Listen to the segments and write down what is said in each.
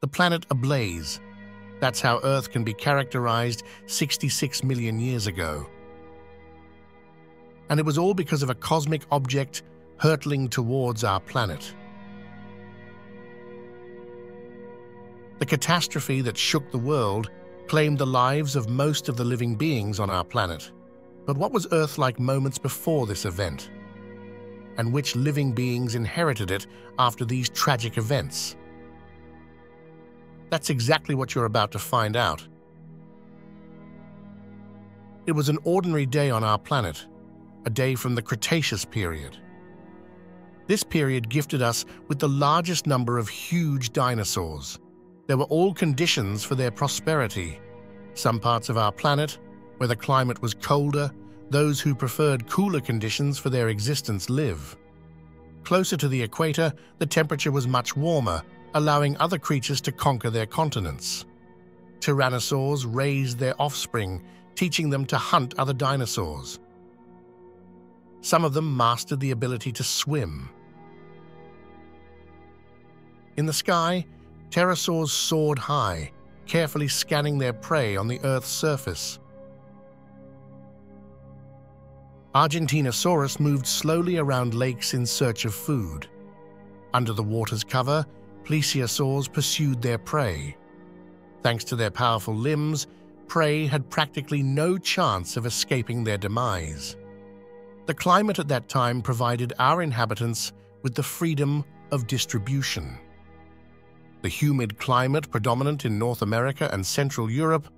the planet ablaze. That's how Earth can be characterized 66 million years ago. And it was all because of a cosmic object hurtling towards our planet. The catastrophe that shook the world claimed the lives of most of the living beings on our planet. But what was Earth like moments before this event? And which living beings inherited it after these tragic events? That's exactly what you're about to find out. It was an ordinary day on our planet, a day from the Cretaceous period. This period gifted us with the largest number of huge dinosaurs. There were all conditions for their prosperity. Some parts of our planet, where the climate was colder, those who preferred cooler conditions for their existence live. Closer to the equator, the temperature was much warmer, allowing other creatures to conquer their continents. Tyrannosaurs raised their offspring, teaching them to hunt other dinosaurs. Some of them mastered the ability to swim. In the sky, pterosaurs soared high, carefully scanning their prey on the Earth's surface. Argentinosaurus moved slowly around lakes in search of food. Under the water's cover, plesiosaurs pursued their prey. Thanks to their powerful limbs, prey had practically no chance of escaping their demise. The climate at that time provided our inhabitants with the freedom of distribution. The humid climate predominant in North America and Central Europe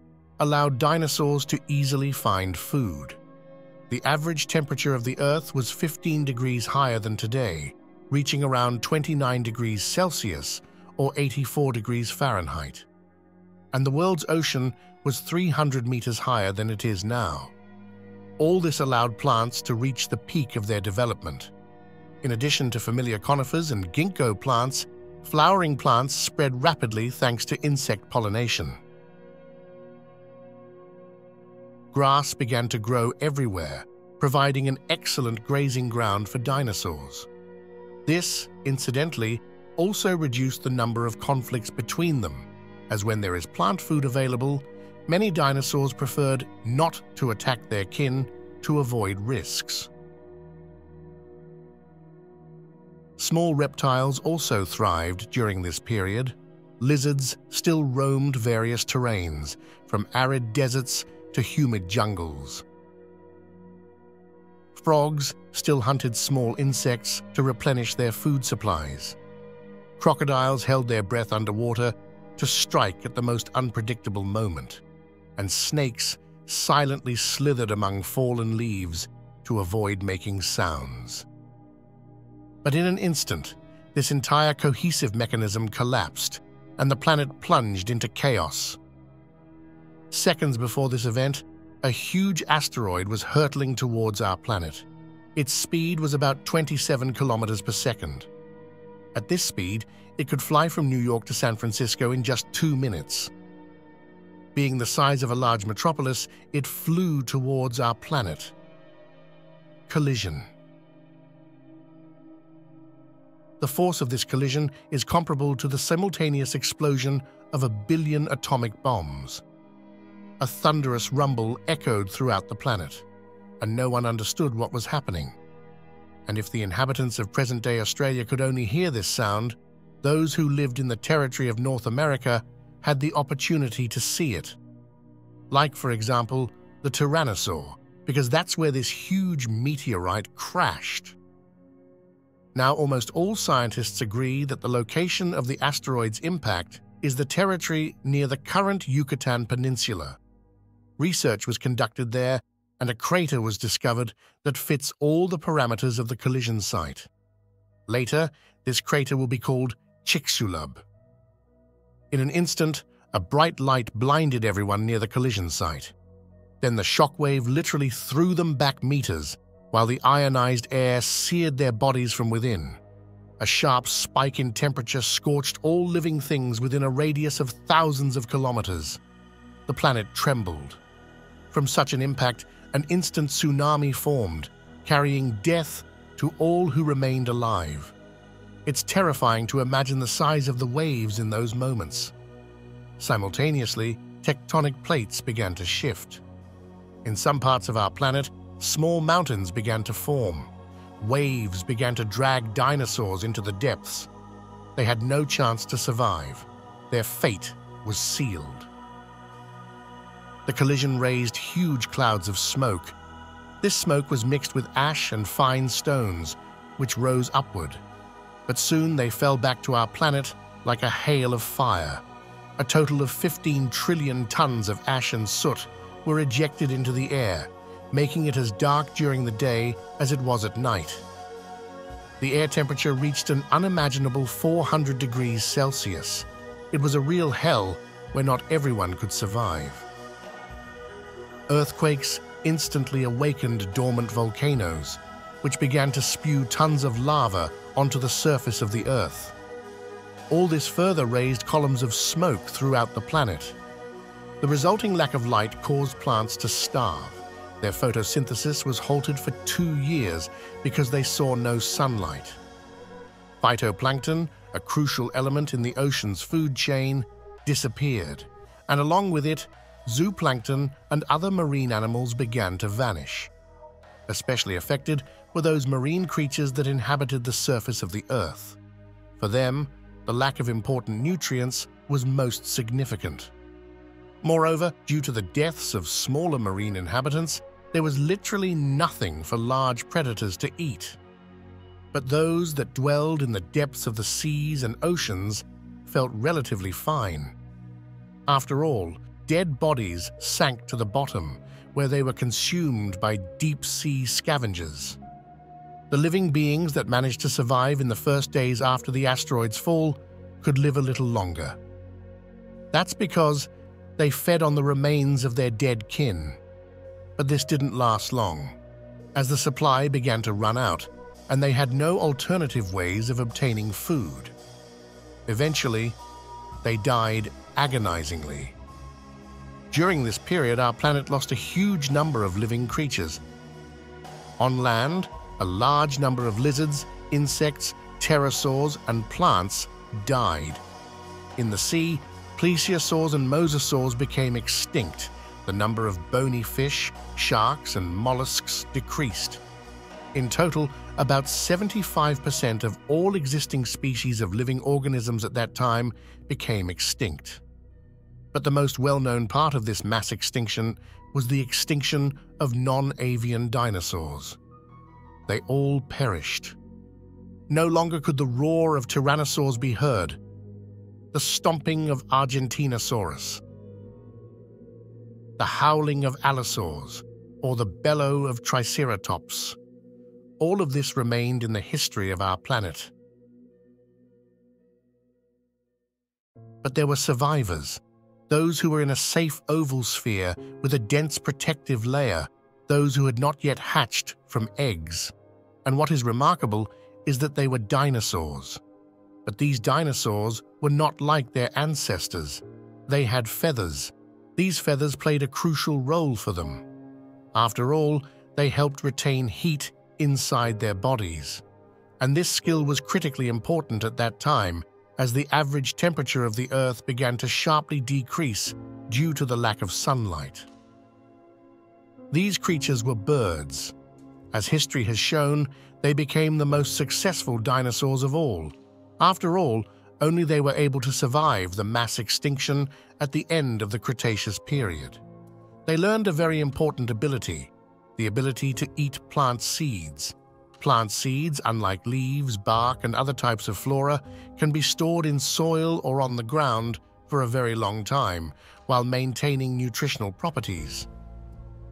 allowed dinosaurs to easily find food. The average temperature of the Earth was 15 degrees higher than today, reaching around 29 degrees Celsius or 84 degrees Fahrenheit. And the world's ocean was 300 meters higher than it is now. All this allowed plants to reach the peak of their development. In addition to familiar conifers and ginkgo plants, flowering plants spread rapidly thanks to insect pollination. Grass began to grow everywhere, providing an excellent grazing ground for dinosaurs. This, incidentally, also reduced the number of conflicts between them, as when there is plant food available, many dinosaurs preferred not to attack their kin to avoid risks. Small reptiles also thrived during this period. Lizards still roamed various terrains, from arid deserts to humid jungles. Frogs still hunted small insects to replenish their food supplies. Crocodiles held their breath underwater to strike at the most unpredictable moment, and snakes silently slithered among fallen leaves to avoid making sounds. But in an instant, this entire cohesive mechanism collapsed, and the planet plunged into chaos. Seconds before this event, a huge asteroid was hurtling towards our planet. Its speed was about 27 kilometers per second. At this speed, it could fly from New York to San Francisco in just two minutes. Being the size of a large metropolis, it flew towards our planet. Collision. The force of this collision is comparable to the simultaneous explosion of a billion atomic bombs. A thunderous rumble echoed throughout the planet, and no one understood what was happening. And if the inhabitants of present-day Australia could only hear this sound, those who lived in the territory of North America had the opportunity to see it. Like, for example, the Tyrannosaur, because that's where this huge meteorite crashed. Now, almost all scientists agree that the location of the asteroid's impact is the territory near the current Yucatan Peninsula. Research was conducted there, and a crater was discovered that fits all the parameters of the collision site. Later, this crater will be called Chicxulub. In an instant, a bright light blinded everyone near the collision site. Then the shockwave literally threw them back meters, while the ionized air seared their bodies from within. A sharp spike in temperature scorched all living things within a radius of thousands of kilometers. The planet trembled. From such an impact, an instant tsunami formed, carrying death to all who remained alive. It's terrifying to imagine the size of the waves in those moments. Simultaneously, tectonic plates began to shift. In some parts of our planet, small mountains began to form. Waves began to drag dinosaurs into the depths. They had no chance to survive. Their fate was sealed. The collision raised huge clouds of smoke. This smoke was mixed with ash and fine stones, which rose upward. But soon they fell back to our planet like a hail of fire. A total of 15 trillion tons of ash and soot were ejected into the air, making it as dark during the day as it was at night. The air temperature reached an unimaginable 400 degrees Celsius. It was a real hell where not everyone could survive. Earthquakes instantly awakened dormant volcanoes, which began to spew tons of lava onto the surface of the Earth. All this further raised columns of smoke throughout the planet. The resulting lack of light caused plants to starve. Their photosynthesis was halted for two years because they saw no sunlight. Phytoplankton, a crucial element in the ocean's food chain, disappeared, and along with it, zooplankton and other marine animals began to vanish. Especially affected were those marine creatures that inhabited the surface of the Earth. For them, the lack of important nutrients was most significant. Moreover, due to the deaths of smaller marine inhabitants, there was literally nothing for large predators to eat. But those that dwelled in the depths of the seas and oceans felt relatively fine. After all, dead bodies sank to the bottom, where they were consumed by deep-sea scavengers. The living beings that managed to survive in the first days after the asteroid's fall could live a little longer. That's because they fed on the remains of their dead kin. But this didn't last long, as the supply began to run out, and they had no alternative ways of obtaining food. Eventually, they died agonizingly. During this period, our planet lost a huge number of living creatures. On land, a large number of lizards, insects, pterosaurs, and plants died. In the sea, plesiosaurs and mosasaurs became extinct. The number of bony fish, sharks, and mollusks decreased. In total, about 75% of all existing species of living organisms at that time became extinct. But the most well-known part of this mass extinction was the extinction of non-avian dinosaurs. They all perished. No longer could the roar of tyrannosaurs be heard, the stomping of Argentinosaurus, the howling of allosaurs, or the bellow of Triceratops. All of this remained in the history of our planet. But there were survivors, those who were in a safe oval sphere with a dense protective layer, those who had not yet hatched from eggs. And what is remarkable is that they were dinosaurs. But these dinosaurs were not like their ancestors. They had feathers. These feathers played a crucial role for them. After all, they helped retain heat inside their bodies. And this skill was critically important at that time, as the average temperature of the Earth began to sharply decrease due to the lack of sunlight. These creatures were birds. As history has shown, they became the most successful dinosaurs of all. After all, only they were able to survive the mass extinction at the end of the Cretaceous period. They learned a very important ability, the ability to eat plant seeds. Plant seeds, unlike leaves, bark, and other types of flora, can be stored in soil or on the ground for a very long time while maintaining nutritional properties.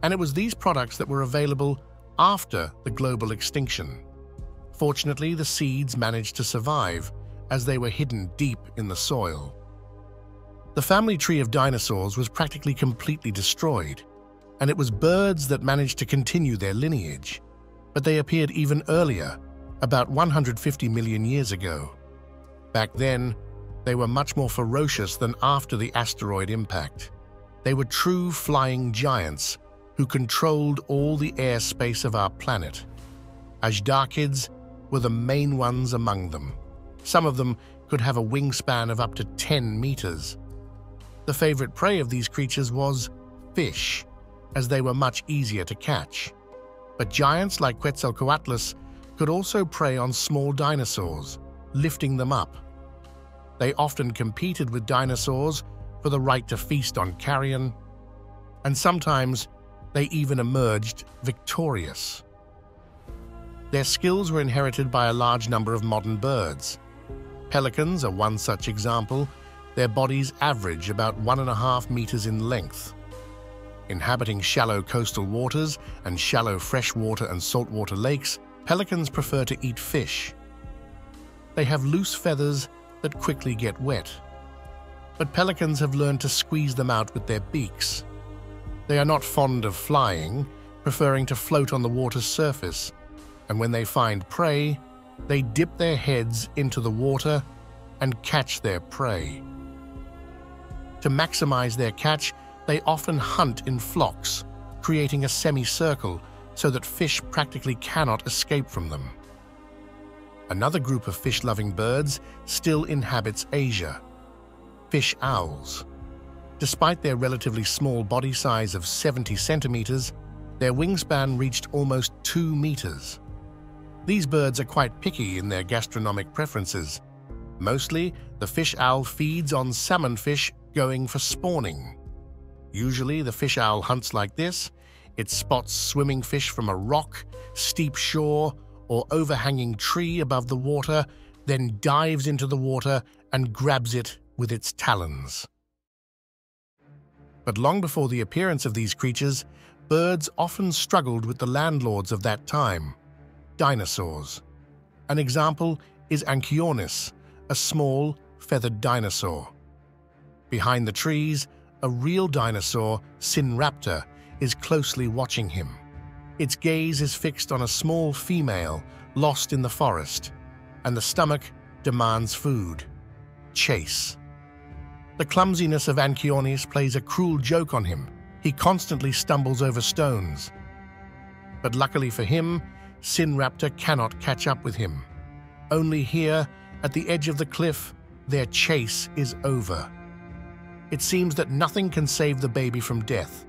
And it was these products that were available after the global extinction. Fortunately, the seeds managed to survive, as they were hidden deep in the soil. The family tree of dinosaurs was practically completely destroyed, and it was birds that managed to continue their lineage but they appeared even earlier, about 150 million years ago. Back then, they were much more ferocious than after the asteroid impact. They were true flying giants who controlled all the airspace of our planet. Azhdarchids were the main ones among them. Some of them could have a wingspan of up to 10 meters. The favorite prey of these creatures was fish, as they were much easier to catch. But giants like Quetzalcoatlus could also prey on small dinosaurs, lifting them up. They often competed with dinosaurs for the right to feast on carrion, and sometimes they even emerged victorious. Their skills were inherited by a large number of modern birds. Pelicans are one such example. Their bodies average about one and a half meters in length. Inhabiting shallow coastal waters and shallow freshwater and saltwater lakes, pelicans prefer to eat fish. They have loose feathers that quickly get wet. But pelicans have learned to squeeze them out with their beaks. They are not fond of flying, preferring to float on the water's surface and when they find prey, they dip their heads into the water and catch their prey. To maximize their catch, they often hunt in flocks, creating a semicircle so that fish practically cannot escape from them. Another group of fish-loving birds still inhabits Asia, fish owls. Despite their relatively small body size of 70 centimeters, their wingspan reached almost 2 meters. These birds are quite picky in their gastronomic preferences. Mostly, the fish owl feeds on salmon fish going for spawning. Usually, the fish owl hunts like this. It spots swimming fish from a rock, steep shore, or overhanging tree above the water, then dives into the water and grabs it with its talons. But long before the appearance of these creatures, birds often struggled with the landlords of that time dinosaurs. An example is Anchiornis, a small, feathered dinosaur. Behind the trees, a real dinosaur, Sinraptor, is closely watching him. Its gaze is fixed on a small female lost in the forest, and the stomach demands food. Chase. The clumsiness of Anchiornis plays a cruel joke on him. He constantly stumbles over stones. But luckily for him, Sinraptor cannot catch up with him. Only here, at the edge of the cliff, their chase is over. It seems that nothing can save the baby from death,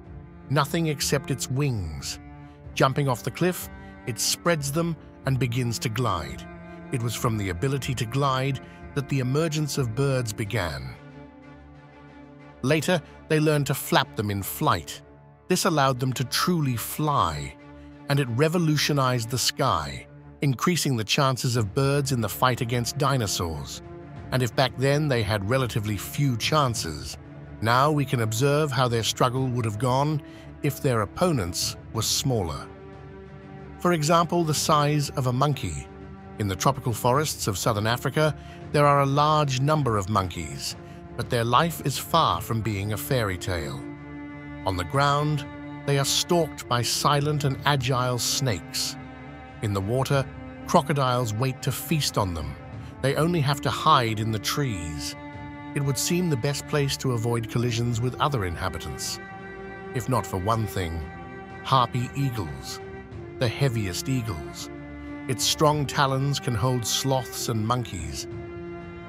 nothing except its wings. Jumping off the cliff, it spreads them and begins to glide. It was from the ability to glide that the emergence of birds began. Later, they learned to flap them in flight. This allowed them to truly fly, and it revolutionized the sky, increasing the chances of birds in the fight against dinosaurs. And if back then they had relatively few chances, now we can observe how their struggle would have gone if their opponents were smaller. For example, the size of a monkey. In the tropical forests of southern Africa, there are a large number of monkeys, but their life is far from being a fairy tale. On the ground, they are stalked by silent and agile snakes. In the water, crocodiles wait to feast on them. They only have to hide in the trees. It would seem the best place to avoid collisions with other inhabitants. If not for one thing, harpy eagles, the heaviest eagles. Its strong talons can hold sloths and monkeys.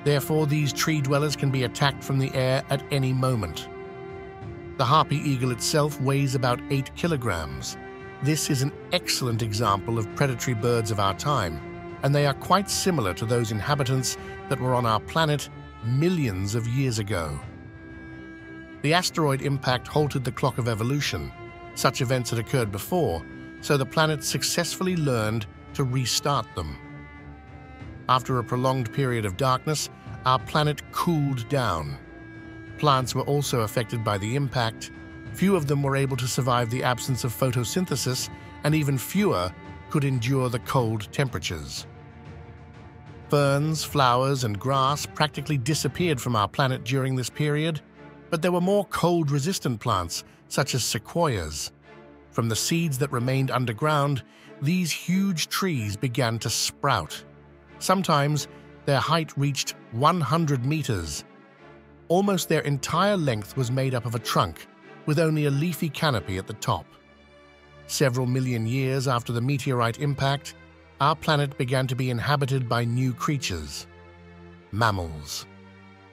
Therefore, these tree dwellers can be attacked from the air at any moment. The harpy eagle itself weighs about 8 kilograms. This is an excellent example of predatory birds of our time, and they are quite similar to those inhabitants that were on our planet millions of years ago. The asteroid impact halted the clock of evolution. Such events had occurred before, so the planet successfully learned to restart them. After a prolonged period of darkness, our planet cooled down. Plants were also affected by the impact. Few of them were able to survive the absence of photosynthesis, and even fewer could endure the cold temperatures. Ferns, flowers, and grass practically disappeared from our planet during this period, but there were more cold-resistant plants, such as sequoias. From the seeds that remained underground, these huge trees began to sprout. Sometimes their height reached 100 meters, Almost their entire length was made up of a trunk, with only a leafy canopy at the top. Several million years after the meteorite impact, our planet began to be inhabited by new creatures. mammals.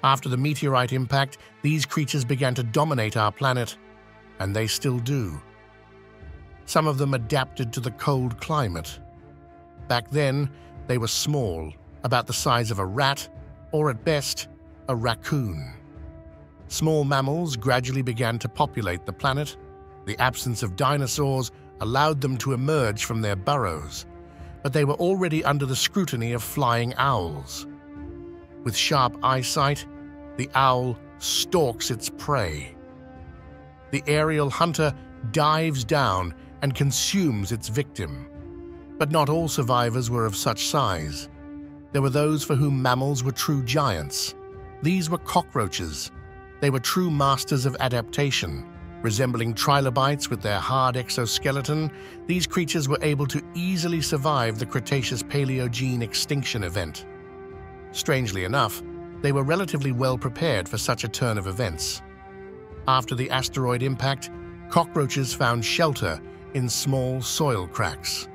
After the meteorite impact, these creatures began to dominate our planet, and they still do. Some of them adapted to the cold climate. Back then, they were small, about the size of a rat, or at best, a raccoon. Small mammals gradually began to populate the planet. The absence of dinosaurs allowed them to emerge from their burrows, but they were already under the scrutiny of flying owls. With sharp eyesight, the owl stalks its prey. The aerial hunter dives down and consumes its victim. But not all survivors were of such size. There were those for whom mammals were true giants. These were cockroaches. They were true masters of adaptation. Resembling trilobites with their hard exoskeleton, these creatures were able to easily survive the Cretaceous-Paleogene extinction event. Strangely enough, they were relatively well prepared for such a turn of events. After the asteroid impact, cockroaches found shelter in small soil cracks.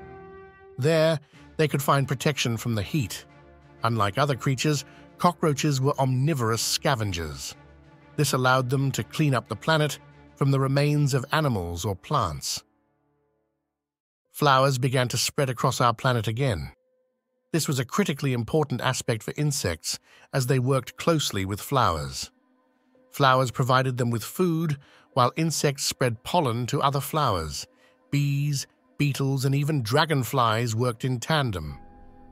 There, they could find protection from the heat. Unlike other creatures, cockroaches were omnivorous scavengers. This allowed them to clean up the planet from the remains of animals or plants. Flowers began to spread across our planet again. This was a critically important aspect for insects as they worked closely with flowers. Flowers provided them with food, while insects spread pollen to other flowers. Bees, beetles, and even dragonflies worked in tandem.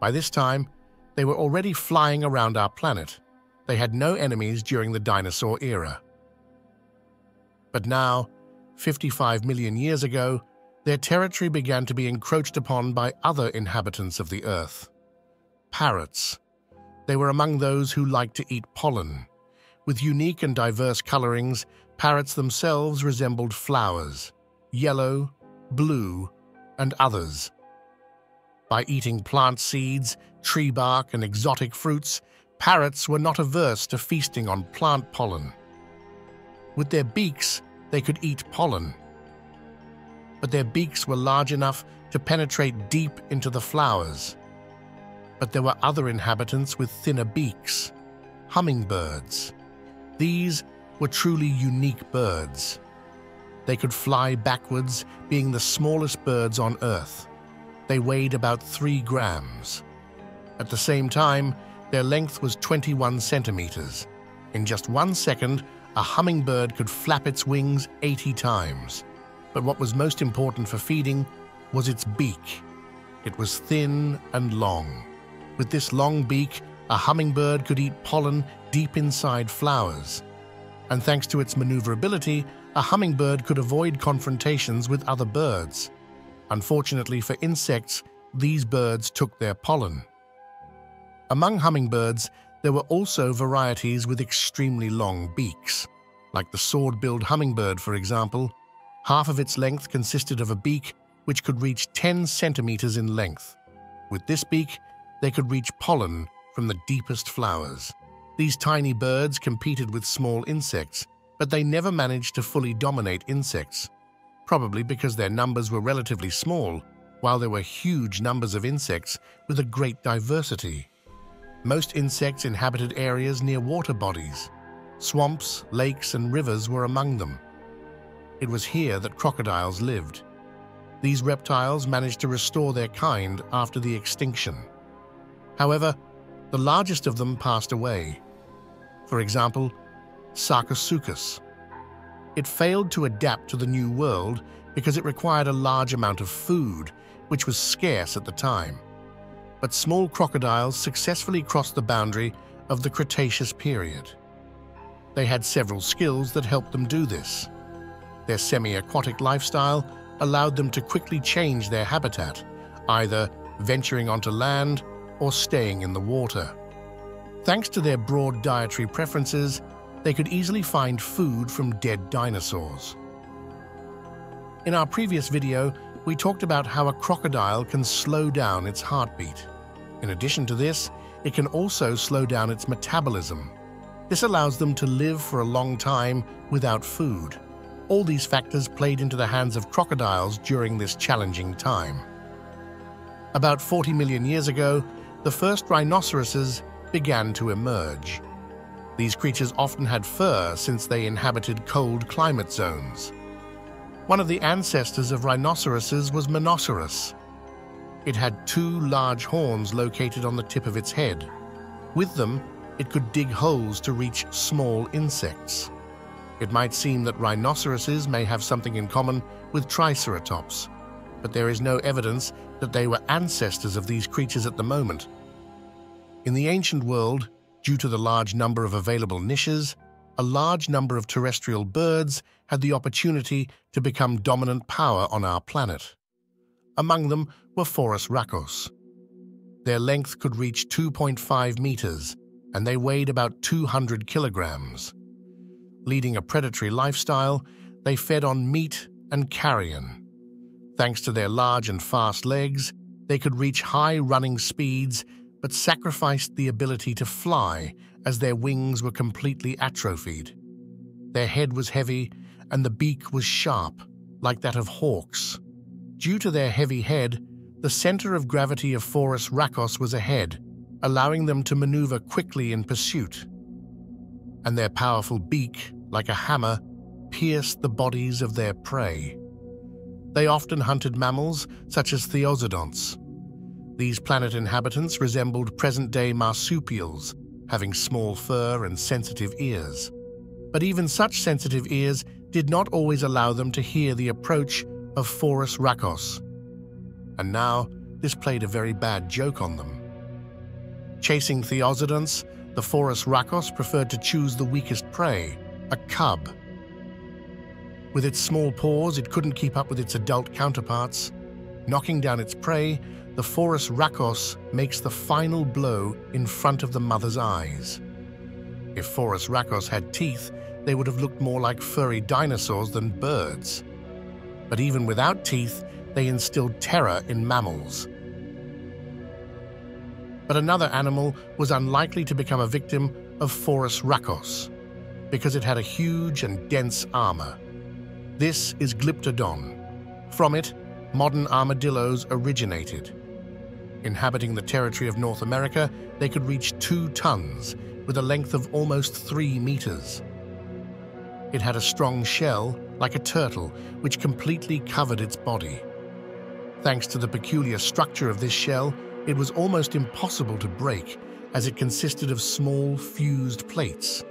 By this time, they were already flying around our planet. They had no enemies during the dinosaur era. But now, 55 million years ago, their territory began to be encroached upon by other inhabitants of the Earth parrots. They were among those who liked to eat pollen. With unique and diverse colorings, parrots themselves resembled flowers, yellow, blue, and others. By eating plant seeds, tree bark, and exotic fruits, parrots were not averse to feasting on plant pollen. With their beaks, they could eat pollen. But their beaks were large enough to penetrate deep into the flowers but there were other inhabitants with thinner beaks, hummingbirds. These were truly unique birds. They could fly backwards, being the smallest birds on Earth. They weighed about 3 grams. At the same time, their length was 21 centimeters. In just one second, a hummingbird could flap its wings 80 times. But what was most important for feeding was its beak. It was thin and long. With this long beak, a hummingbird could eat pollen deep inside flowers. And thanks to its maneuverability, a hummingbird could avoid confrontations with other birds. Unfortunately for insects, these birds took their pollen. Among hummingbirds, there were also varieties with extremely long beaks. Like the sword-billed hummingbird, for example, half of its length consisted of a beak which could reach 10 centimeters in length. With this beak, they could reach pollen from the deepest flowers. These tiny birds competed with small insects, but they never managed to fully dominate insects, probably because their numbers were relatively small, while there were huge numbers of insects with a great diversity. Most insects inhabited areas near water bodies. Swamps, lakes, and rivers were among them. It was here that crocodiles lived. These reptiles managed to restore their kind after the extinction. However, the largest of them passed away. For example, Sarcosuchus. It failed to adapt to the new world because it required a large amount of food, which was scarce at the time. But small crocodiles successfully crossed the boundary of the Cretaceous period. They had several skills that helped them do this. Their semi-aquatic lifestyle allowed them to quickly change their habitat, either venturing onto land or staying in the water. Thanks to their broad dietary preferences, they could easily find food from dead dinosaurs. In our previous video, we talked about how a crocodile can slow down its heartbeat. In addition to this, it can also slow down its metabolism. This allows them to live for a long time without food. All these factors played into the hands of crocodiles during this challenging time. About 40 million years ago, the first rhinoceroses began to emerge. These creatures often had fur since they inhabited cold climate zones. One of the ancestors of rhinoceroses was Menoceras. It had two large horns located on the tip of its head. With them, it could dig holes to reach small insects. It might seem that rhinoceroses may have something in common with Triceratops, but there is no evidence that they were ancestors of these creatures at the moment. In the ancient world, due to the large number of available niches, a large number of terrestrial birds had the opportunity to become dominant power on our planet. Among them were Phorusrhacos. Their length could reach 2.5 meters, and they weighed about 200 kilograms. Leading a predatory lifestyle, they fed on meat and carrion. Thanks to their large and fast legs, they could reach high running speeds but sacrificed the ability to fly as their wings were completely atrophied. Their head was heavy and the beak was sharp, like that of hawks. Due to their heavy head, the center of gravity of Phorusrhacos was ahead, allowing them to maneuver quickly in pursuit. And their powerful beak, like a hammer, pierced the bodies of their prey. They often hunted mammals such as theozodonts, these planet inhabitants resembled present-day marsupials, having small fur and sensitive ears. But even such sensitive ears did not always allow them to hear the approach of Phorusrhacos. And now, this played a very bad joke on them. Chasing theozodonts, the Phorusrhacos preferred to choose the weakest prey, a cub. With its small paws, it couldn't keep up with its adult counterparts. Knocking down its prey, the Phorusrhacos makes the final blow in front of the mother's eyes. If Phorusrhacos had teeth, they would have looked more like furry dinosaurs than birds. But even without teeth, they instilled terror in mammals. But another animal was unlikely to become a victim of Phorusrhacos because it had a huge and dense armor. This is Glyptodon. From it, modern armadillos originated. Inhabiting the territory of North America, they could reach two tons, with a length of almost three meters. It had a strong shell, like a turtle, which completely covered its body. Thanks to the peculiar structure of this shell, it was almost impossible to break, as it consisted of small, fused plates.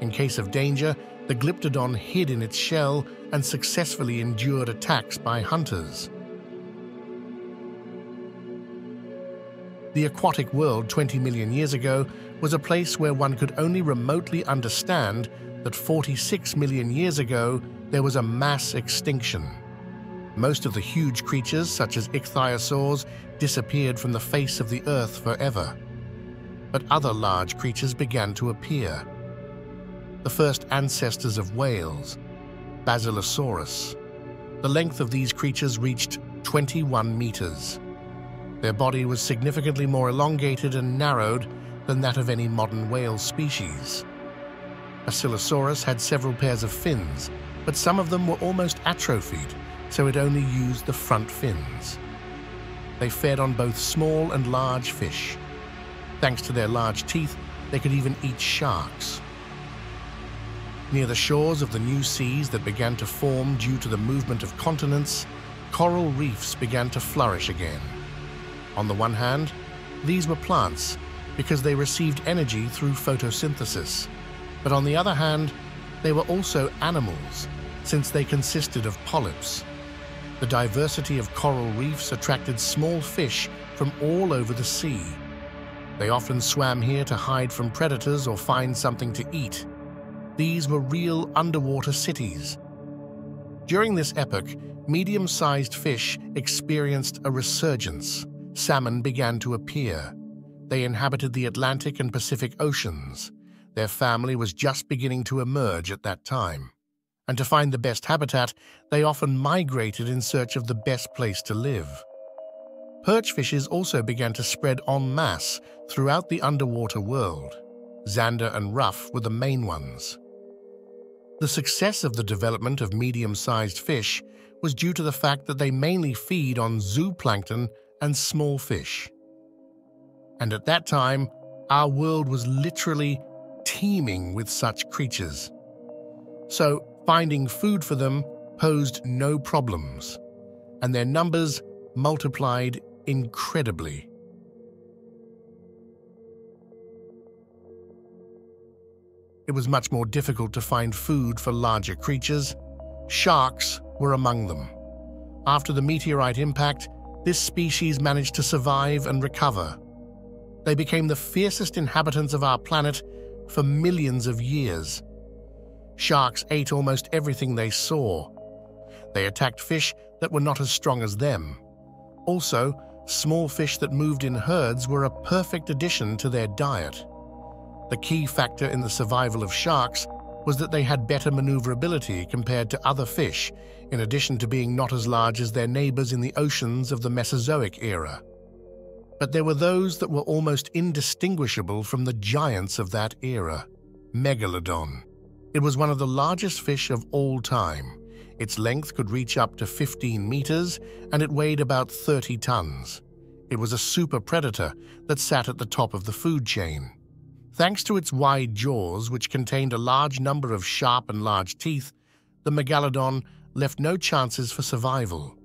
In case of danger, the Glyptodon hid in its shell and successfully endured attacks by hunters. The aquatic world 20 million years ago was a place where one could only remotely understand that 46 million years ago there was a mass extinction. Most of the huge creatures, such as ichthyosaurs, disappeared from the face of the earth forever. But other large creatures began to appear. The first ancestors of whales, Basilosaurus. The length of these creatures reached 21 meters. Their body was significantly more elongated and narrowed than that of any modern whale species. Basilosaurus had several pairs of fins, but some of them were almost atrophied, so it only used the front fins. They fed on both small and large fish. Thanks to their large teeth, they could even eat sharks. Near the shores of the new seas that began to form due to the movement of continents, coral reefs began to flourish again. On the one hand, these were plants because they received energy through photosynthesis. But on the other hand, they were also animals since they consisted of polyps. The diversity of coral reefs attracted small fish from all over the sea. They often swam here to hide from predators or find something to eat. These were real underwater cities. During this epoch, medium-sized fish experienced a resurgence salmon began to appear. They inhabited the Atlantic and Pacific Oceans. Their family was just beginning to emerge at that time. And to find the best habitat, they often migrated in search of the best place to live. Perch fishes also began to spread en masse throughout the underwater world. Zander and ruff were the main ones. The success of the development of medium-sized fish was due to the fact that they mainly feed on zooplankton and small fish. And at that time, our world was literally teeming with such creatures. So, finding food for them posed no problems, and their numbers multiplied incredibly. It was much more difficult to find food for larger creatures. Sharks were among them. After the meteorite impact, this species managed to survive and recover. They became the fiercest inhabitants of our planet for millions of years. Sharks ate almost everything they saw. They attacked fish that were not as strong as them. Also, small fish that moved in herds were a perfect addition to their diet. The key factor in the survival of sharks was that they had better maneuverability compared to other fish, in addition to being not as large as their neighbors in the oceans of the Mesozoic era. But there were those that were almost indistinguishable from the giants of that era Megalodon. It was one of the largest fish of all time. Its length could reach up to 15 meters, and it weighed about 30 tons. It was a super predator that sat at the top of the food chain. Thanks to its wide jaws, which contained a large number of sharp and large teeth, the megalodon left no chances for survival.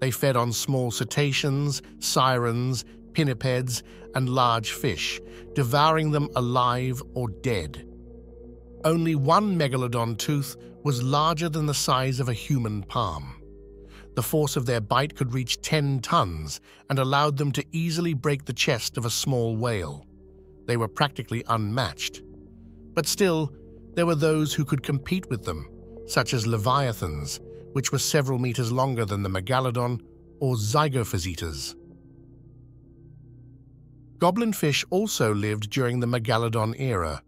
They fed on small cetaceans, sirens, pinnipeds, and large fish, devouring them alive or dead. Only one megalodon tooth was larger than the size of a human palm. The force of their bite could reach 10 tons and allowed them to easily break the chest of a small whale. They were practically unmatched. But still, there were those who could compete with them, such as leviathans, which were several meters longer than the megalodon, or zygophyseters. Goblinfish also lived during the megalodon era.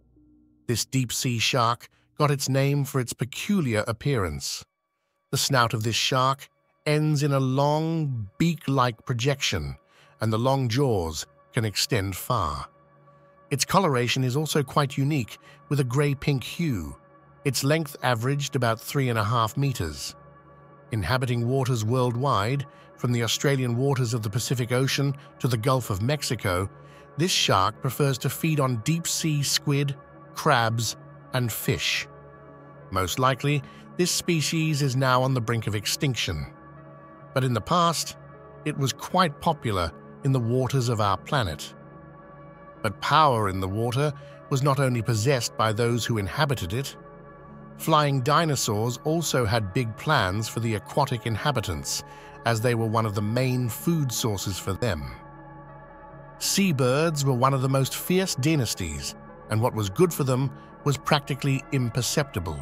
This deep-sea shark got its name for its peculiar appearance. The snout of this shark ends in a long, beak-like projection, and the long jaws can extend far. Its coloration is also quite unique, with a grey-pink hue. Its length averaged about three and a half meters. Inhabiting waters worldwide, from the Australian waters of the Pacific Ocean to the Gulf of Mexico, this shark prefers to feed on deep-sea squid, crabs, and fish. Most likely, this species is now on the brink of extinction. But in the past, it was quite popular in the waters of our planet. But power in the water was not only possessed by those who inhabited it. Flying dinosaurs also had big plans for the aquatic inhabitants, as they were one of the main food sources for them. Seabirds were one of the most fierce dynasties, and what was good for them was practically imperceptible.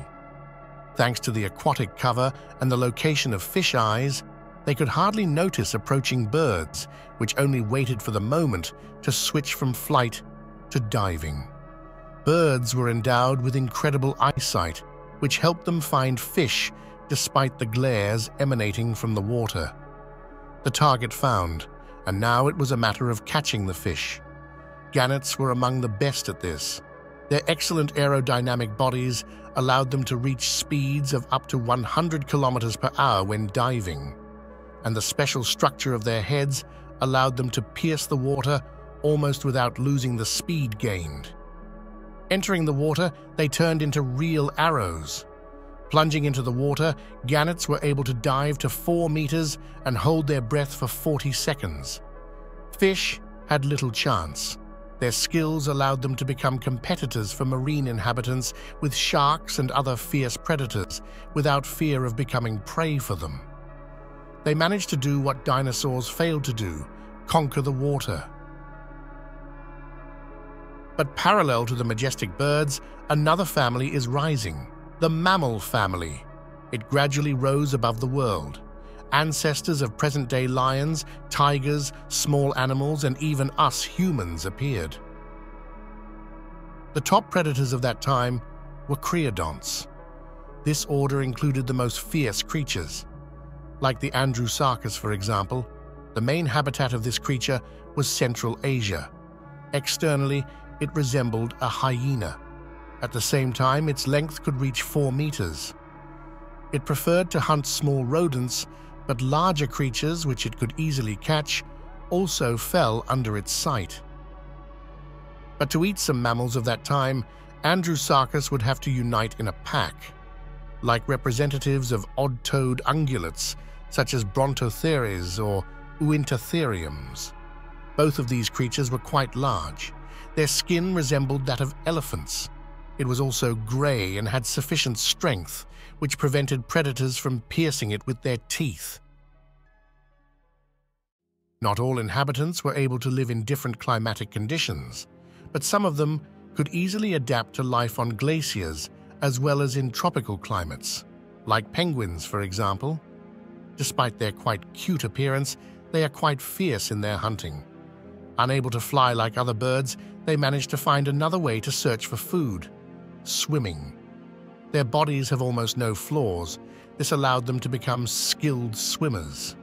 Thanks to the aquatic cover and the location of fish eyes, they could hardly notice approaching birds, which only waited for the moment to switch from flight to diving. Birds were endowed with incredible eyesight, which helped them find fish despite the glares emanating from the water. The target found, and now it was a matter of catching the fish. Gannets were among the best at this. Their excellent aerodynamic bodies allowed them to reach speeds of up to 100 kilometers per hour when diving and the special structure of their heads allowed them to pierce the water almost without losing the speed gained. Entering the water, they turned into real arrows. Plunging into the water, gannets were able to dive to 4 meters and hold their breath for 40 seconds. Fish had little chance. Their skills allowed them to become competitors for marine inhabitants with sharks and other fierce predators without fear of becoming prey for them. They managed to do what dinosaurs failed to do, conquer the water. But parallel to the majestic birds, another family is rising, the mammal family. It gradually rose above the world. Ancestors of present-day lions, tigers, small animals, and even us humans appeared. The top predators of that time were creodonts. This order included the most fierce creatures, like the Andrewsarchus, for example, the main habitat of this creature was Central Asia. Externally, it resembled a hyena. At the same time, its length could reach 4 meters. It preferred to hunt small rodents, but larger creatures, which it could easily catch, also fell under its sight. But to eat some mammals of that time, Andrewsarchus would have to unite in a pack. Like representatives of odd-toed ungulates, such as Brontotheres or Uintatheriums. Both of these creatures were quite large. Their skin resembled that of elephants. It was also grey and had sufficient strength, which prevented predators from piercing it with their teeth. Not all inhabitants were able to live in different climatic conditions, but some of them could easily adapt to life on glaciers as well as in tropical climates, like penguins, for example. Despite their quite cute appearance, they are quite fierce in their hunting. Unable to fly like other birds, they manage to find another way to search for food swimming. Their bodies have almost no flaws. This allowed them to become skilled swimmers.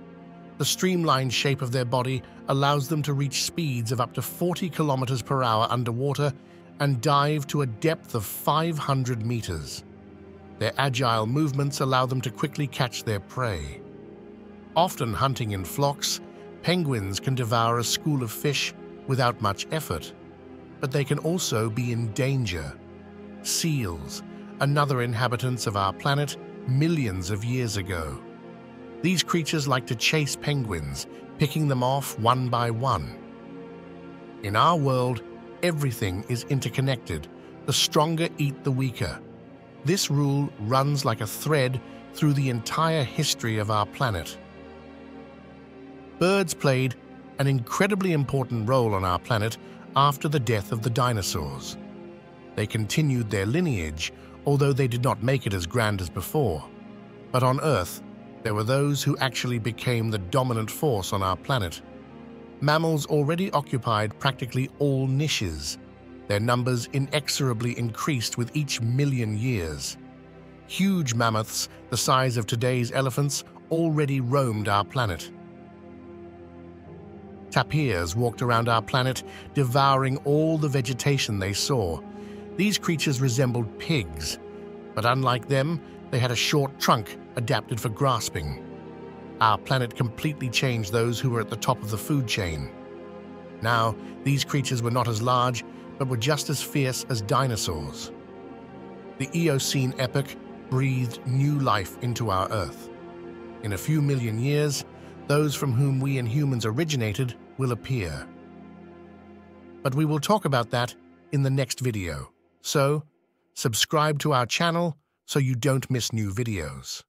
The streamlined shape of their body allows them to reach speeds of up to 40 kilometers per hour underwater and dive to a depth of 500 meters. Their agile movements allow them to quickly catch their prey. Often hunting in flocks, penguins can devour a school of fish without much effort, but they can also be in danger. Seals, another inhabitants of our planet millions of years ago. These creatures like to chase penguins, picking them off one by one. In our world, everything is interconnected. The stronger eat the weaker. This rule runs like a thread through the entire history of our planet. Birds played an incredibly important role on our planet after the death of the dinosaurs. They continued their lineage, although they did not make it as grand as before. But on Earth, there were those who actually became the dominant force on our planet. Mammals already occupied practically all niches. Their numbers inexorably increased with each million years. Huge mammoths, the size of today's elephants, already roamed our planet. Tapirs walked around our planet, devouring all the vegetation they saw, these creatures resembled pigs, but unlike them, they had a short trunk adapted for grasping. Our planet completely changed those who were at the top of the food chain. Now, these creatures were not as large, but were just as fierce as dinosaurs. The Eocene epoch breathed new life into our Earth. In a few million years, those from whom we and humans originated will appear. But we will talk about that in the next video. So, subscribe to our channel so you don't miss new videos.